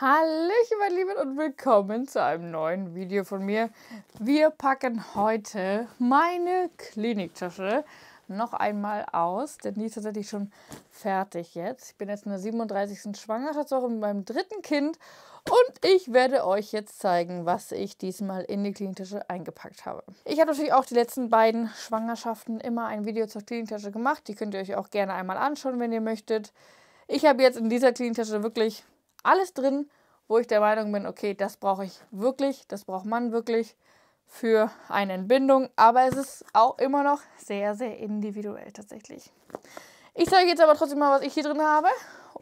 Hallöchen, meine Lieben, und willkommen zu einem neuen Video von mir. Wir packen heute meine Kliniktasche noch einmal aus, denn die ist tatsächlich schon fertig jetzt. Ich bin jetzt in der 37. Schwangerschaftswoche mit meinem dritten Kind und ich werde euch jetzt zeigen, was ich diesmal in die Kliniktasche eingepackt habe. Ich habe natürlich auch die letzten beiden Schwangerschaften immer ein Video zur Kliniktasche gemacht. Die könnt ihr euch auch gerne einmal anschauen, wenn ihr möchtet. Ich habe jetzt in dieser Kliniktasche wirklich alles drin, wo ich der Meinung bin, okay, das brauche ich wirklich, das braucht man wirklich für eine Entbindung, aber es ist auch immer noch sehr, sehr individuell tatsächlich. Ich zeige jetzt aber trotzdem mal, was ich hier drin habe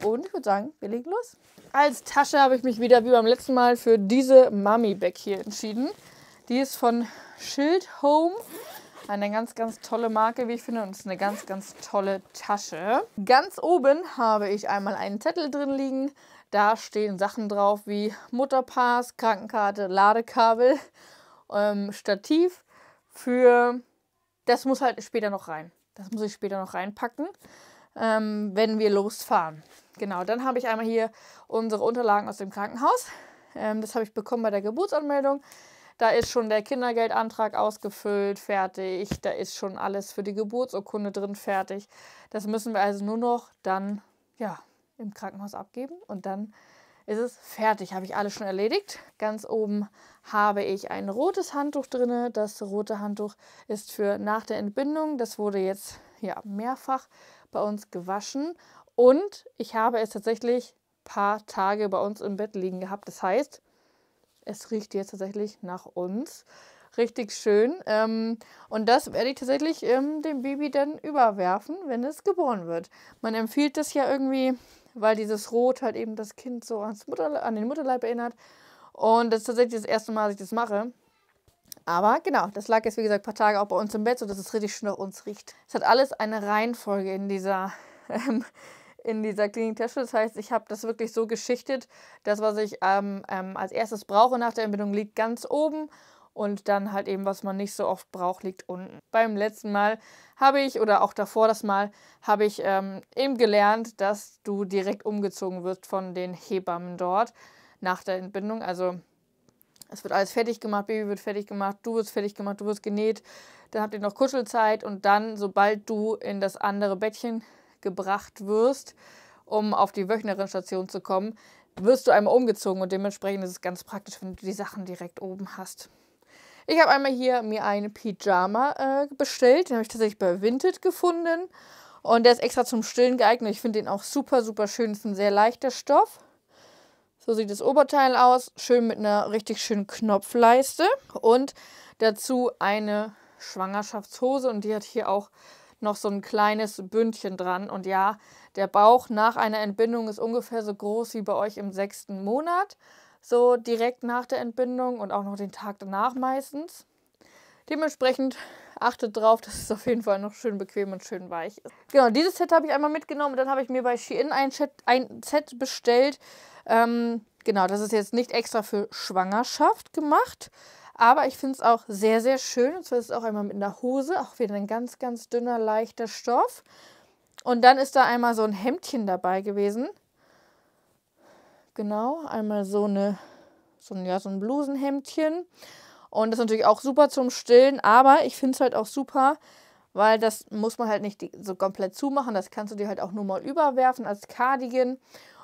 und ich würde sagen, wir legen los. Als Tasche habe ich mich wieder wie beim letzten Mal für diese Mummy Bag hier entschieden. Die ist von Schild Home. Eine ganz, ganz tolle Marke, wie ich finde, und es ist eine ganz, ganz tolle Tasche. Ganz oben habe ich einmal einen Zettel drin liegen. Da stehen Sachen drauf wie Mutterpass, Krankenkarte, Ladekabel, ähm, Stativ für. Das muss halt später noch rein. Das muss ich später noch reinpacken, ähm, wenn wir losfahren. Genau, dann habe ich einmal hier unsere Unterlagen aus dem Krankenhaus. Ähm, das habe ich bekommen bei der Geburtsanmeldung. Da ist schon der Kindergeldantrag ausgefüllt, fertig. Da ist schon alles für die Geburtsurkunde drin, fertig. Das müssen wir also nur noch dann, ja, im Krankenhaus abgeben und dann ist es fertig. Habe ich alles schon erledigt. Ganz oben habe ich ein rotes Handtuch drin. Das rote Handtuch ist für nach der Entbindung. Das wurde jetzt ja mehrfach bei uns gewaschen und ich habe es tatsächlich ein paar Tage bei uns im Bett liegen gehabt. Das heißt, es riecht jetzt tatsächlich nach uns. Richtig schön. Ähm, und das werde ich tatsächlich ähm, dem Baby dann überwerfen, wenn es geboren wird. Man empfiehlt das ja irgendwie weil dieses Rot halt eben das Kind so ans Mutter, an den Mutterleib erinnert. Und das ist tatsächlich das erste Mal, dass ich das mache. Aber genau, das lag jetzt wie gesagt ein paar Tage auch bei uns im Bett, sodass es richtig schön nach uns riecht. Es hat alles eine Reihenfolge in dieser, ähm, in dieser Kliniktasche. Das heißt, ich habe das wirklich so geschichtet. Das, was ich ähm, ähm, als erstes brauche nach der Entbindung, liegt ganz oben und dann halt eben, was man nicht so oft braucht, liegt unten. Beim letzten Mal habe ich, oder auch davor das Mal, habe ich ähm, eben gelernt, dass du direkt umgezogen wirst von den Hebammen dort nach der Entbindung. Also es wird alles fertig gemacht, Baby wird fertig gemacht, du wirst fertig gemacht, du wirst genäht. Dann habt ihr noch Kuschelzeit und dann, sobald du in das andere Bettchen gebracht wirst, um auf die Wöchnerinstation zu kommen, wirst du einmal umgezogen und dementsprechend ist es ganz praktisch, wenn du die Sachen direkt oben hast. Ich habe einmal hier mir einen Pyjama äh, bestellt. Den habe ich tatsächlich bei Vinted gefunden. Und der ist extra zum Stillen geeignet. Ich finde den auch super, super schön. Ist ein sehr leichter Stoff. So sieht das Oberteil aus. Schön mit einer richtig schönen Knopfleiste. Und dazu eine Schwangerschaftshose. Und die hat hier auch noch so ein kleines Bündchen dran. Und ja, der Bauch nach einer Entbindung ist ungefähr so groß wie bei euch im sechsten Monat so direkt nach der Entbindung und auch noch den Tag danach meistens. Dementsprechend achtet drauf, dass es auf jeden Fall noch schön bequem und schön weich ist. Genau, dieses Set habe ich einmal mitgenommen und dann habe ich mir bei Shein ein, Set, ein Set bestellt. Ähm, genau, das ist jetzt nicht extra für Schwangerschaft gemacht, aber ich finde es auch sehr, sehr schön. Und zwar ist es auch einmal mit einer Hose, auch wieder ein ganz, ganz dünner, leichter Stoff. Und dann ist da einmal so ein Hemdchen dabei gewesen. Genau, einmal so, eine, so, ein, ja, so ein Blusenhemdchen. Und das ist natürlich auch super zum Stillen, aber ich finde es halt auch super, weil das muss man halt nicht so komplett zumachen. Das kannst du dir halt auch nur mal überwerfen als Cardigan.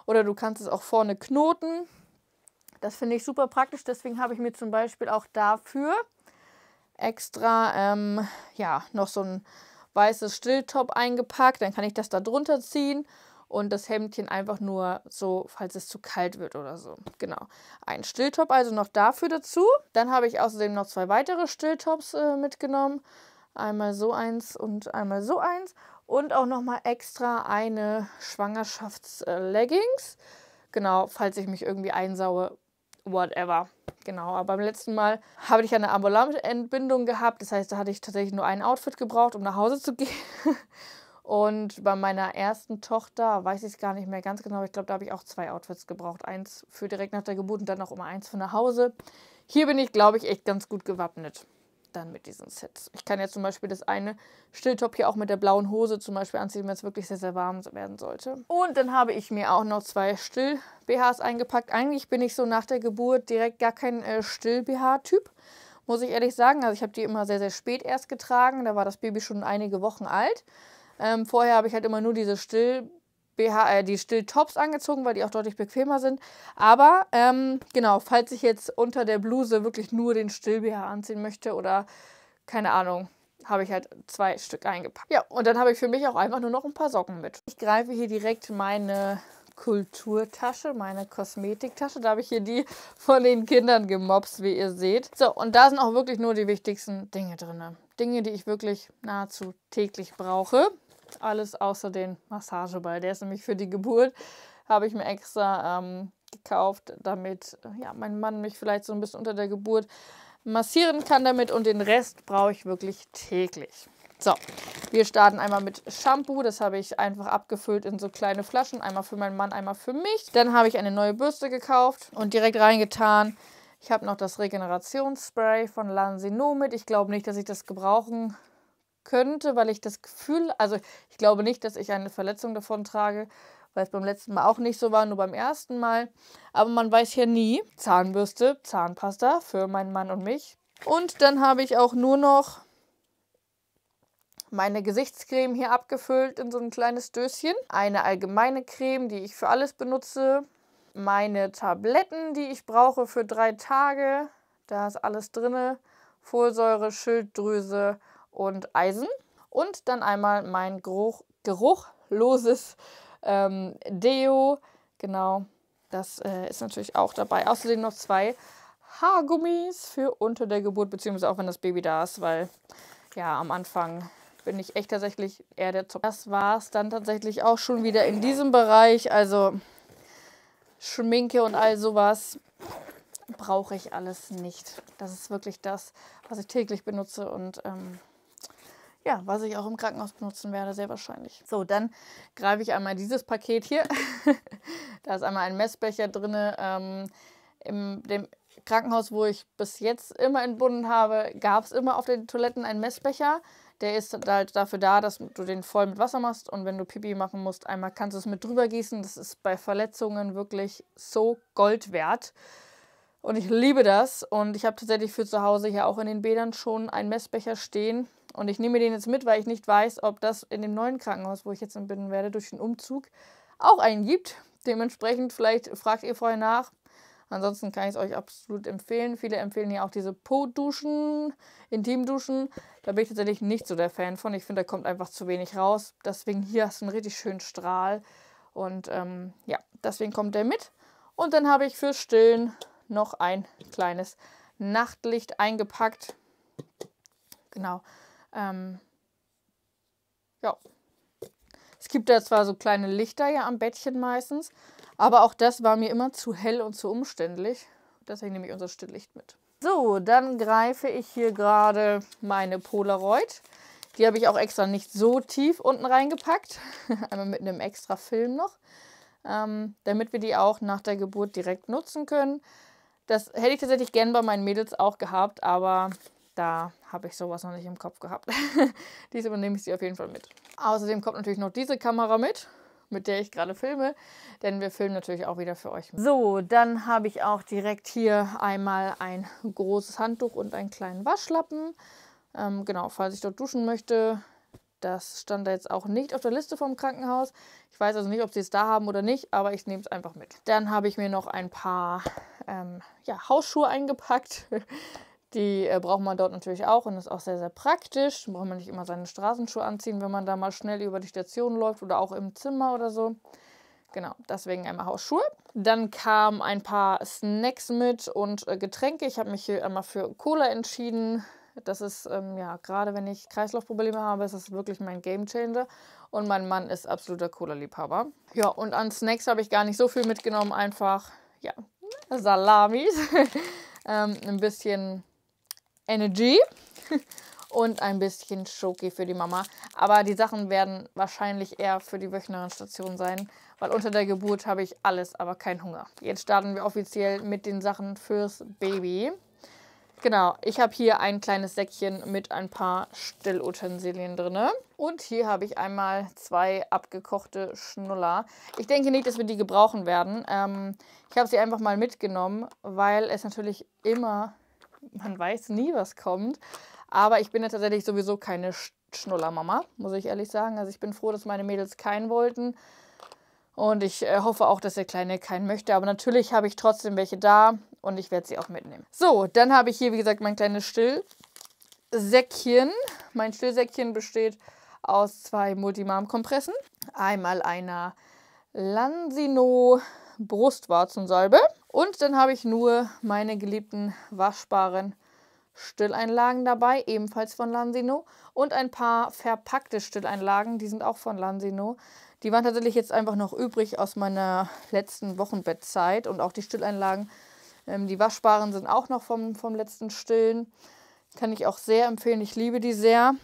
Oder du kannst es auch vorne knoten. Das finde ich super praktisch. Deswegen habe ich mir zum Beispiel auch dafür extra ähm, ja, noch so ein weißes Stilltop eingepackt. Dann kann ich das da drunter ziehen und das Hemdchen einfach nur so, falls es zu kalt wird oder so. Genau. Ein Stilltop also noch dafür dazu. Dann habe ich außerdem noch zwei weitere Stilltops äh, mitgenommen. Einmal so eins und einmal so eins. Und auch nochmal extra eine Schwangerschaftsleggings. Genau, falls ich mich irgendwie einsaue, whatever. Genau, aber beim letzten Mal habe ich eine ambulante Entbindung gehabt. Das heißt, da hatte ich tatsächlich nur ein Outfit gebraucht, um nach Hause zu gehen. Und bei meiner ersten Tochter weiß ich es gar nicht mehr ganz genau. Ich glaube, da habe ich auch zwei Outfits gebraucht. Eins für direkt nach der Geburt und dann noch immer eins für nach Hause. Hier bin ich, glaube ich, echt ganz gut gewappnet. dann mit diesen Sets. Ich kann jetzt zum Beispiel das eine Stilltop hier auch mit der blauen Hose zum Beispiel anziehen, wenn es wirklich sehr, sehr warm werden sollte. Und dann habe ich mir auch noch zwei Still-BHs eingepackt. Eigentlich bin ich so nach der Geburt direkt gar kein äh, Still-BH-Typ, muss ich ehrlich sagen. Also ich habe die immer sehr, sehr spät erst getragen. Da war das Baby schon einige Wochen alt. Ähm, vorher habe ich halt immer nur diese Still- BH, äh, die Stilltops angezogen, weil die auch deutlich bequemer sind. Aber ähm, genau, falls ich jetzt unter der Bluse wirklich nur den Still-BH anziehen möchte oder keine Ahnung, habe ich halt zwei Stück eingepackt. Ja, und dann habe ich für mich auch einfach nur noch ein paar Socken mit. Ich greife hier direkt meine Kulturtasche, meine Kosmetiktasche. Da habe ich hier die von den Kindern gemobst, wie ihr seht. So, und da sind auch wirklich nur die wichtigsten Dinge drin. Dinge, die ich wirklich nahezu täglich brauche alles außer den Massageball. Der ist nämlich für die Geburt, habe ich mir extra ähm, gekauft, damit ja, mein Mann mich vielleicht so ein bisschen unter der Geburt massieren kann damit und den Rest brauche ich wirklich täglich. So, wir starten einmal mit Shampoo. Das habe ich einfach abgefüllt in so kleine Flaschen. Einmal für meinen Mann, einmal für mich. Dann habe ich eine neue Bürste gekauft und direkt reingetan. Ich habe noch das Regenerationsspray von Lansino mit. Ich glaube nicht, dass ich das gebrauchen könnte, weil ich das Gefühl, also ich glaube nicht, dass ich eine Verletzung davon trage, weil es beim letzten Mal auch nicht so war, nur beim ersten Mal. Aber man weiß ja nie. Zahnbürste, Zahnpasta für meinen Mann und mich. Und dann habe ich auch nur noch meine Gesichtscreme hier abgefüllt in so ein kleines Döschen. Eine allgemeine Creme, die ich für alles benutze. Meine Tabletten, die ich brauche für drei Tage. Da ist alles drin. Folsäure, Schilddrüse und Eisen. Und dann einmal mein Geruch, geruchloses ähm, Deo. Genau, das äh, ist natürlich auch dabei. Außerdem noch zwei Haargummis für unter der Geburt, beziehungsweise auch wenn das Baby da ist, weil ja, am Anfang bin ich echt tatsächlich eher der Zopf. Das war es dann tatsächlich auch schon wieder in diesem Bereich. Also Schminke und all sowas brauche ich alles nicht. Das ist wirklich das, was ich täglich benutze und ähm, ja, was ich auch im Krankenhaus benutzen werde, sehr wahrscheinlich. So, dann greife ich einmal dieses Paket hier. da ist einmal ein Messbecher drin. Ähm, Im dem Krankenhaus, wo ich bis jetzt immer entbunden habe, gab es immer auf den Toiletten einen Messbecher. Der ist halt dafür da, dass du den voll mit Wasser machst und wenn du Pipi machen musst, einmal kannst du es mit drüber gießen. Das ist bei Verletzungen wirklich so Gold wert. Und ich liebe das. Und ich habe tatsächlich für zu Hause hier auch in den Bädern schon einen Messbecher stehen. Und ich nehme den jetzt mit, weil ich nicht weiß, ob das in dem neuen Krankenhaus, wo ich jetzt entbinden werde, durch den Umzug auch einen gibt. Dementsprechend, vielleicht fragt ihr vorher nach. Ansonsten kann ich es euch absolut empfehlen. Viele empfehlen hier auch diese Po-Duschen, Intimduschen. Da bin ich tatsächlich nicht so der Fan von. Ich finde, da kommt einfach zu wenig raus. Deswegen hier hast du einen richtig schönen Strahl. Und ähm, ja, deswegen kommt der mit. Und dann habe ich fürs Stillen noch ein kleines Nachtlicht eingepackt. Genau. Ähm, ja. Es gibt da zwar so kleine Lichter ja am Bettchen meistens, aber auch das war mir immer zu hell und zu umständlich. Deswegen nehme ich unser Stilllicht mit. So, dann greife ich hier gerade meine Polaroid. Die habe ich auch extra nicht so tief unten reingepackt. Einmal mit einem extra Film noch. Ähm, damit wir die auch nach der Geburt direkt nutzen können. Das hätte ich tatsächlich gern bei meinen Mädels auch gehabt, aber da habe ich sowas noch nicht im Kopf gehabt. Diesmal nehme ich sie auf jeden Fall mit. Außerdem kommt natürlich noch diese Kamera mit, mit der ich gerade filme, denn wir filmen natürlich auch wieder für euch. So, dann habe ich auch direkt hier einmal ein großes Handtuch und einen kleinen Waschlappen. Ähm, genau, falls ich dort duschen möchte. Das stand da jetzt auch nicht auf der Liste vom Krankenhaus. Ich weiß also nicht, ob sie es da haben oder nicht, aber ich nehme es einfach mit. Dann habe ich mir noch ein paar ähm, ja, Hausschuhe eingepackt. Die äh, braucht man dort natürlich auch und ist auch sehr, sehr praktisch. Braucht man nicht immer seine Straßenschuhe anziehen, wenn man da mal schnell über die Station läuft oder auch im Zimmer oder so. Genau, deswegen einmal Hausschuhe. Dann kamen ein paar Snacks mit und äh, Getränke. Ich habe mich hier einmal für Cola entschieden. Das ist, ähm, ja, gerade wenn ich Kreislaufprobleme habe, ist das wirklich mein Gamechanger. Und mein Mann ist absoluter Cola-Liebhaber. Ja, und an Snacks habe ich gar nicht so viel mitgenommen. Einfach, ja, Salamis. ähm, ein bisschen Energy und ein bisschen Schoki für die Mama. Aber die Sachen werden wahrscheinlich eher für die Wöchnerinstation sein, weil unter der Geburt habe ich alles, aber keinen Hunger. Jetzt starten wir offiziell mit den Sachen fürs Baby. Genau, ich habe hier ein kleines Säckchen mit ein paar Stillutensilien drin. Und hier habe ich einmal zwei abgekochte Schnuller. Ich denke nicht, dass wir die gebrauchen werden. Ähm, ich habe sie einfach mal mitgenommen, weil es natürlich immer, man weiß nie, was kommt. Aber ich bin ja tatsächlich sowieso keine Schnullermama, muss ich ehrlich sagen. Also ich bin froh, dass meine Mädels keinen wollten. Und ich äh, hoffe auch, dass der Kleine keinen möchte. Aber natürlich habe ich trotzdem welche da und ich werde sie auch mitnehmen. So, dann habe ich hier, wie gesagt, mein kleines Stillsäckchen. Mein Stillsäckchen besteht aus zwei Multimam-Kompressen. Einmal einer Lansino Brustwarzensalbe. Und dann habe ich nur meine geliebten waschbaren Stilleinlagen dabei, ebenfalls von Lansino. Und ein paar verpackte Stilleinlagen, die sind auch von Lansino. Die waren tatsächlich jetzt einfach noch übrig aus meiner letzten Wochenbettzeit. Und auch die Stilleinlagen, ähm, die waschbaren sind auch noch vom, vom letzten Stillen. Kann ich auch sehr empfehlen. Ich liebe die sehr.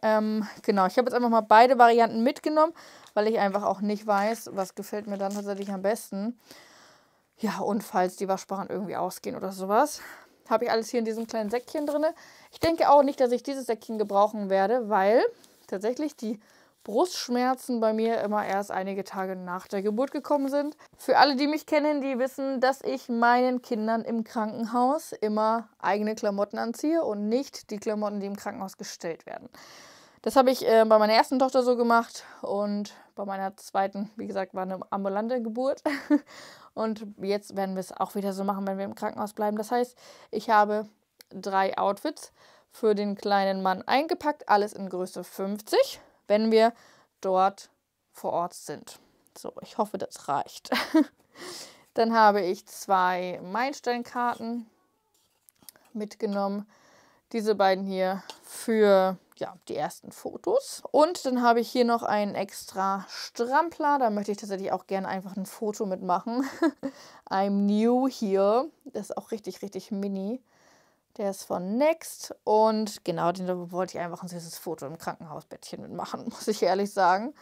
Ähm, genau, ich habe jetzt einfach mal beide Varianten mitgenommen, weil ich einfach auch nicht weiß, was gefällt mir dann tatsächlich am besten. Ja, und falls die Waschbaren irgendwie ausgehen oder sowas, habe ich alles hier in diesem kleinen Säckchen drin. Ich denke auch nicht, dass ich dieses Säckchen gebrauchen werde, weil tatsächlich die Brustschmerzen bei mir immer erst einige Tage nach der Geburt gekommen sind. Für alle, die mich kennen, die wissen, dass ich meinen Kindern im Krankenhaus immer eigene Klamotten anziehe und nicht die Klamotten, die im Krankenhaus gestellt werden. Das habe ich äh, bei meiner ersten Tochter so gemacht und bei meiner zweiten, wie gesagt, war eine ambulante Geburt. und jetzt werden wir es auch wieder so machen, wenn wir im Krankenhaus bleiben. Das heißt, ich habe drei Outfits für den kleinen Mann eingepackt, alles in Größe 50 wenn wir dort vor Ort sind. So, ich hoffe, das reicht. Dann habe ich zwei Meilensteinkarten mitgenommen. Diese beiden hier für ja, die ersten Fotos. Und dann habe ich hier noch einen extra Strampler. Da möchte ich tatsächlich auch gerne einfach ein Foto mitmachen. I'm new hier. Das ist auch richtig, richtig mini. Der ist von Next und genau, den wollte ich einfach ein süßes Foto im Krankenhausbettchen mitmachen, muss ich ehrlich sagen.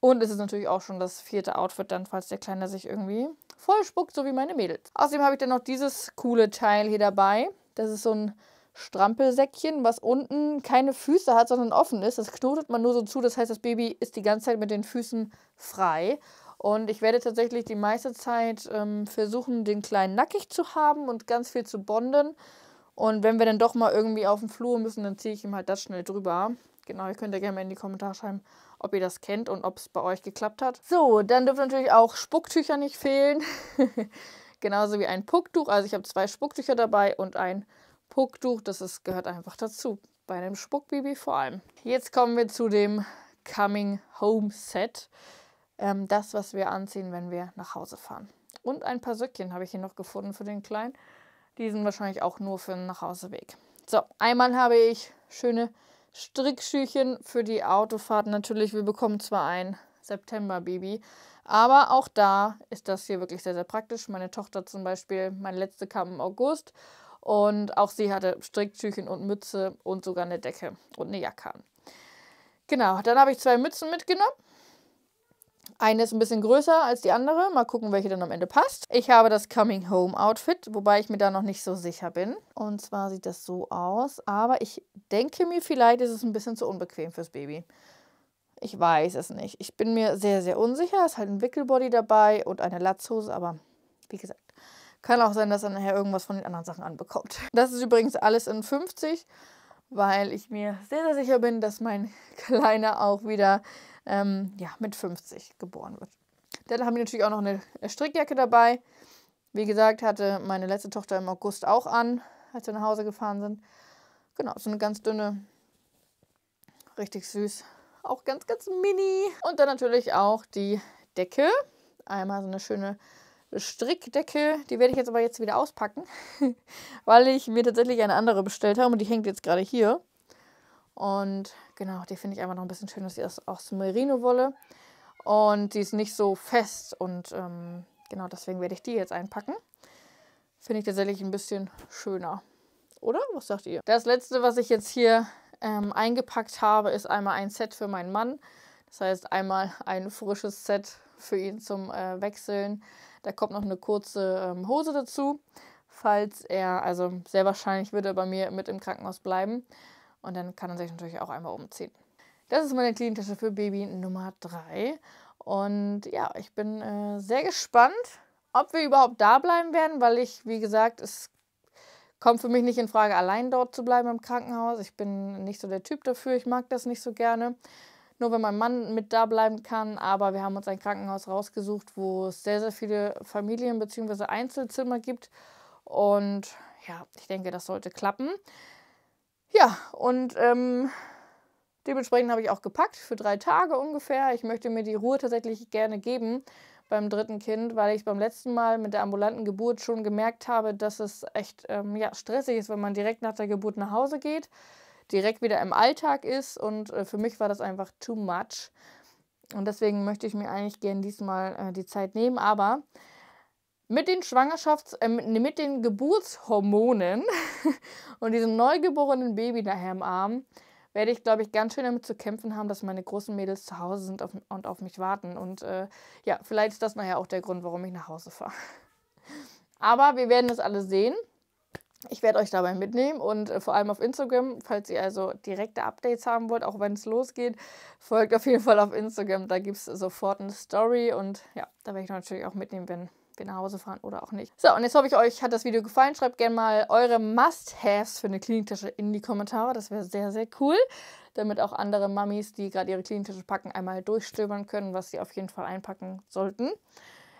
Und es ist natürlich auch schon das vierte Outfit dann, falls der Kleine sich irgendwie voll spuckt, so wie meine Mädels. Außerdem habe ich dann noch dieses coole Teil hier dabei. Das ist so ein Strampelsäckchen, was unten keine Füße hat, sondern offen ist. Das knotet man nur so zu. Das heißt, das Baby ist die ganze Zeit mit den Füßen frei. Und ich werde tatsächlich die meiste Zeit ähm, versuchen, den Kleinen nackig zu haben und ganz viel zu bonden. Und wenn wir dann doch mal irgendwie auf den Flur müssen, dann ziehe ich ihm halt das schnell drüber. Genau, ihr könnt ja gerne mal in die Kommentare schreiben, ob ihr das kennt und ob es bei euch geklappt hat. So, dann dürfen natürlich auch Spucktücher nicht fehlen. Genauso wie ein Pucktuch. Also ich habe zwei Spucktücher dabei und ein Pucktuch. Das ist, gehört einfach dazu. Bei einem Spuckbaby vor allem. Jetzt kommen wir zu dem Coming Home Set. Ähm, das, was wir anziehen, wenn wir nach Hause fahren. Und ein paar Söckchen habe ich hier noch gefunden für den Kleinen. Die sind wahrscheinlich auch nur für den Nachhauseweg. So, einmal habe ich schöne Strickschüchen für die Autofahrt. Natürlich, wir bekommen zwar ein September-Baby, aber auch da ist das hier wirklich sehr, sehr praktisch. Meine Tochter zum Beispiel, meine letzte kam im August und auch sie hatte Strickschüchen und Mütze und sogar eine Decke und eine Jacke an. Genau, dann habe ich zwei Mützen mitgenommen. Eine ist ein bisschen größer als die andere. Mal gucken, welche dann am Ende passt. Ich habe das Coming Home Outfit, wobei ich mir da noch nicht so sicher bin. Und zwar sieht das so aus. Aber ich denke mir, vielleicht ist es ein bisschen zu unbequem fürs Baby. Ich weiß es nicht. Ich bin mir sehr, sehr unsicher. Es ist halt ein Wickelbody dabei und eine Latzhose, aber wie gesagt, kann auch sein, dass er nachher irgendwas von den anderen Sachen anbekommt. Das ist übrigens alles in 50, weil ich mir sehr, sehr sicher bin, dass mein Kleiner auch wieder ähm, ja, mit 50 geboren wird. Dann haben wir natürlich auch noch eine Strickjacke dabei. Wie gesagt, hatte meine letzte Tochter im August auch an, als wir nach Hause gefahren sind. Genau, so eine ganz dünne, richtig süß, auch ganz, ganz mini. Und dann natürlich auch die Decke. Einmal so eine schöne Strickdecke. Die werde ich jetzt aber jetzt wieder auspacken, weil ich mir tatsächlich eine andere bestellt habe und die hängt jetzt gerade hier. Und genau, die finde ich einfach noch ein bisschen schön. Das ist aus Merino-Wolle. Und die ist nicht so fest. Und ähm, genau deswegen werde ich die jetzt einpacken. Finde ich tatsächlich ein bisschen schöner. Oder? Was sagt ihr? Das letzte, was ich jetzt hier ähm, eingepackt habe, ist einmal ein Set für meinen Mann. Das heißt, einmal ein frisches Set für ihn zum äh, Wechseln. Da kommt noch eine kurze ähm, Hose dazu falls er, also sehr wahrscheinlich wird er bei mir mit im Krankenhaus bleiben. Und dann kann er sich natürlich auch einmal umziehen. Das ist meine Clean-Tasche für Baby Nummer 3. Und ja, ich bin äh, sehr gespannt, ob wir überhaupt da bleiben werden, weil ich, wie gesagt, es kommt für mich nicht in Frage, allein dort zu bleiben im Krankenhaus. Ich bin nicht so der Typ dafür, ich mag das nicht so gerne. Nur wenn mein Mann mit da bleiben kann, aber wir haben uns ein Krankenhaus rausgesucht, wo es sehr, sehr viele Familien- bzw. Einzelzimmer gibt. Und ja, ich denke, das sollte klappen. Ja, und ähm, dementsprechend habe ich auch gepackt für drei Tage ungefähr. Ich möchte mir die Ruhe tatsächlich gerne geben beim dritten Kind, weil ich beim letzten Mal mit der ambulanten Geburt schon gemerkt habe, dass es echt ähm, ja, stressig ist, wenn man direkt nach der Geburt nach Hause geht, direkt wieder im Alltag ist und äh, für mich war das einfach too much. Und deswegen möchte ich mir eigentlich gerne diesmal äh, die Zeit nehmen, aber mit den Schwangerschafts-, äh, mit den Geburtshormonen und diesem neugeborenen Baby daher im Arm werde ich, glaube ich, ganz schön damit zu kämpfen haben, dass meine großen Mädels zu Hause sind auf, und auf mich warten. Und äh, ja, vielleicht ist das nachher auch der Grund, warum ich nach Hause fahre. Aber wir werden das alles sehen. Ich werde euch dabei mitnehmen und äh, vor allem auf Instagram, falls ihr also direkte Updates haben wollt, auch wenn es losgeht, folgt auf jeden Fall auf Instagram. Da gibt es sofort eine Story und ja, da werde ich natürlich auch mitnehmen, wenn wir nach Hause fahren oder auch nicht. So, und jetzt hoffe ich, euch hat das Video gefallen. Schreibt gerne mal eure Must-Haves für eine Kliniktasche in die Kommentare. Das wäre sehr, sehr cool, damit auch andere Mamis, die gerade ihre Kliniktasche packen, einmal durchstöbern können, was sie auf jeden Fall einpacken sollten.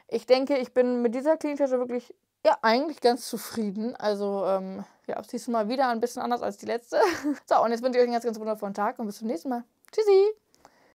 Ich denke, ich bin mit dieser Kliniktasche wirklich ja, eigentlich ganz zufrieden. Also, ähm, ja, siehst du mal wieder ein bisschen anders als die letzte. so, und jetzt wünsche ich euch einen ganz, ganz wundervollen Tag und bis zum nächsten Mal. Tschüssi!